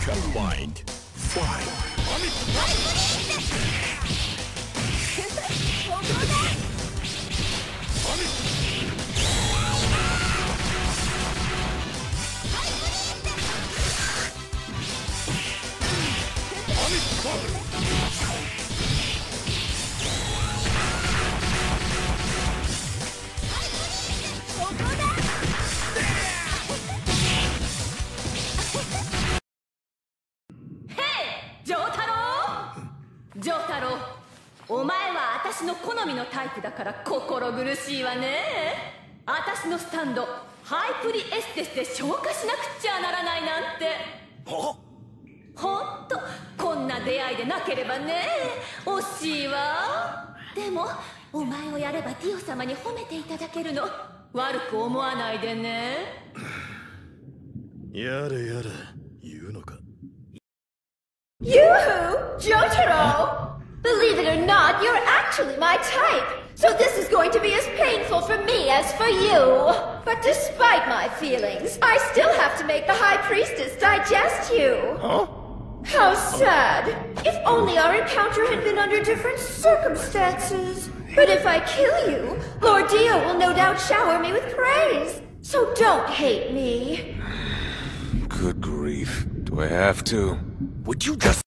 combined. Fine. ウジョータロウお前は私の好みのタイプだから心苦しいわね。私のスタンドハイプリエステスで消化しなくっちゃならないなんて。は？ほんとこんな出会いでなければね。惜しいわ。でもお前をやればディオ様に褒めていただけるの。悪く思わないでね。やれやれ言うのか Yoo-hoo! Jotaro! Believe it or not, you're actually my type. So this is going to be as painful for me as for you. But despite my feelings, I still have to make the High Priestess digest you. Huh? How sad. If only our encounter had been under different circumstances. But if I kill you, Lord Dio will no doubt shower me with praise. So don't hate me. Good grief. Do I have to? Would you just...